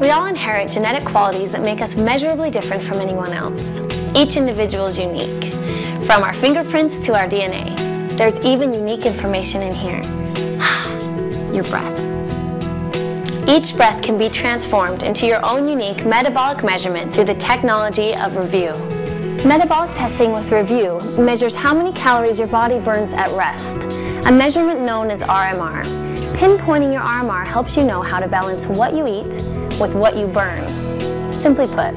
We all inherit genetic qualities that make us measurably different from anyone else. Each individual is unique, from our fingerprints to our DNA. There's even unique information in here. Your breath. Each breath can be transformed into your own unique metabolic measurement through the technology of ReeVue. Metabolic testing with ReeVue measures how many calories your body burns at rest, a measurement known as RMR. Pinpointing your RMR helps you know how to balance what you eat with what you burn. Simply put,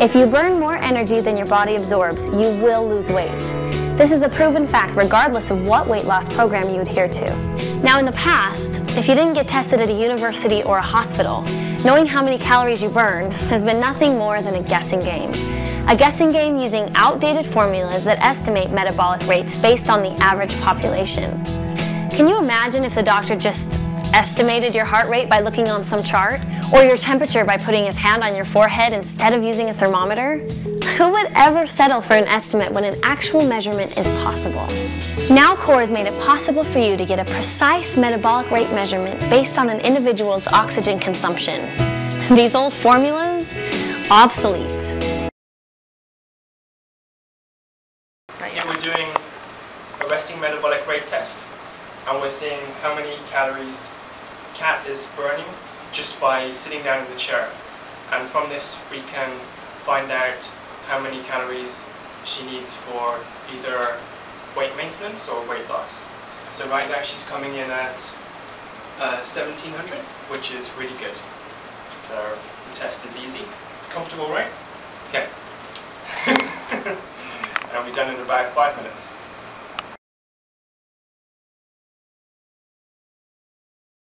if you burn more energy than your body absorbs, you will lose weight. This is a proven fact regardless of what weight loss program you adhere to. Now in the past, if you didn't get tested at a university or a hospital, knowing how many calories you burn has been nothing more than a guessing game. A guessing game using outdated formulas that estimate metabolic rates based on the average population. Can you imagine if the doctor just estimated your heart rate by looking on some chart, or your temperature by putting his hand on your forehead instead of using a thermometer? Who would ever settle for an estimate when an actual measurement is possible? Now Korr has made it possible for you to get a precise metabolic rate measurement based on an individual's oxygen consumption. These old formulas, obsolete. Right here we're doing a resting metabolic rate test and we're seeing how many calories Kat is burning just by sitting down in the chair and from this we can find out how many calories she needs for either weight maintenance or weight loss. So right now she's coming in at uh, 1700 which is really good. So the test is easy. It's comfortable, right? Okay. and we're done in about five minutes.